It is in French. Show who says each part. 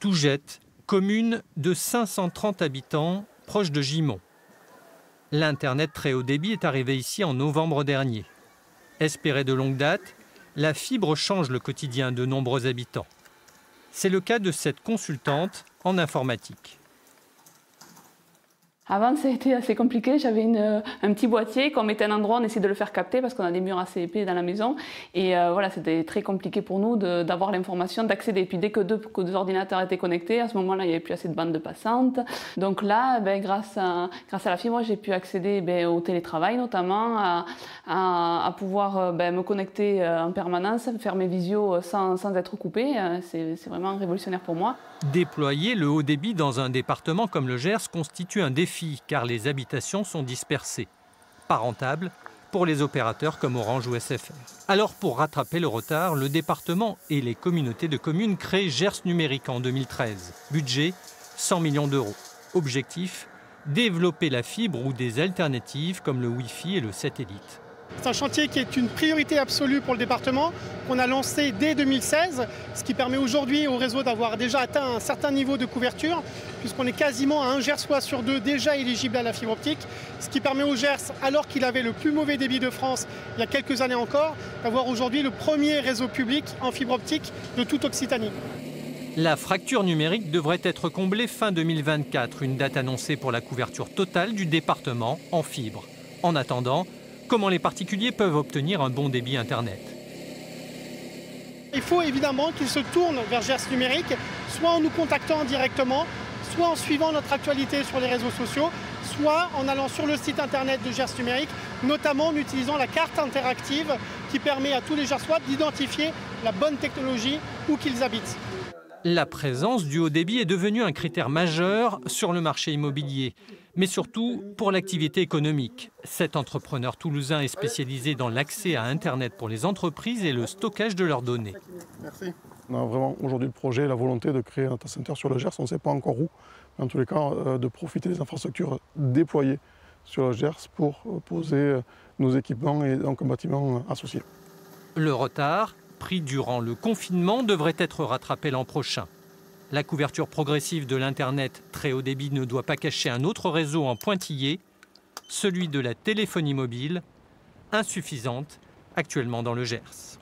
Speaker 1: Tougette, commune de 530 habitants, proche de Gimont. L'Internet très haut débit est arrivé ici en novembre dernier. Espéré de longue date, la fibre change le quotidien de nombreux habitants. C'est le cas de cette consultante en informatique.
Speaker 2: Avant, ça a été assez compliqué. J'avais euh, un petit boîtier qu'on mettait à un endroit, on essayait de le faire capter parce qu'on a des murs assez épais dans la maison. Et euh, voilà, c'était très compliqué pour nous d'avoir l'information, d'accéder. Puis dès que deux, ordinateurs étaient connectés, à ce moment-là, il n'y avait plus assez de bandes passantes. Donc là, ben, grâce, à, la fibre, j'ai pu accéder ben, au télétravail notamment, à, à, pouvoir euh, ben, me connecter en permanence, faire mes visios sans, sans être coupé. C'est vraiment révolutionnaire pour moi.
Speaker 1: Déployer le haut débit dans un département comme le Gers constitue un défi car les habitations sont dispersées. Pas rentable pour les opérateurs comme Orange ou SFR. Alors pour rattraper le retard, le département et les communautés de communes créent Gers Numérique en 2013. Budget 100 millions d'euros. Objectif développer la fibre ou des alternatives comme le Wi-Fi et le satellite.
Speaker 3: C'est un chantier qui est une priorité absolue pour le département, qu'on a lancé dès 2016, ce qui permet aujourd'hui au réseau d'avoir déjà atteint un certain niveau de couverture, puisqu'on est quasiment à un Gersois sur deux déjà éligible à la fibre optique, ce qui permet au Gers, alors qu'il avait le plus mauvais débit de France il y a quelques années encore, d'avoir aujourd'hui le premier réseau public en fibre optique de toute Occitanie.
Speaker 1: La fracture numérique devrait être comblée fin 2024, une date annoncée pour la couverture totale du département en fibre. En attendant, comment les particuliers peuvent obtenir un bon débit Internet.
Speaker 3: Il faut évidemment qu'ils se tournent vers Gers Numérique, soit en nous contactant directement, soit en suivant notre actualité sur les réseaux sociaux, soit en allant sur le site internet de Gers Numérique, notamment en utilisant la carte interactive qui permet à tous les Gersois d'identifier la bonne technologie où qu'ils habitent.
Speaker 1: La présence du haut débit est devenue un critère majeur sur le marché immobilier mais surtout pour l'activité économique. Cet entrepreneur toulousain est spécialisé dans l'accès à Internet pour les entreprises et le stockage de leurs données.
Speaker 4: Merci. On a vraiment aujourd'hui le projet, la volonté de créer un data center sur le Gers. On ne sait pas encore où, mais en tous les cas, euh, de profiter des infrastructures déployées sur le Gers pour euh, poser euh, nos équipements et donc un bâtiment associé.
Speaker 1: Le retard, pris durant le confinement, devrait être rattrapé l'an prochain. La couverture progressive de l'Internet très haut débit ne doit pas cacher un autre réseau en pointillé, celui de la téléphonie mobile, insuffisante actuellement dans le Gers.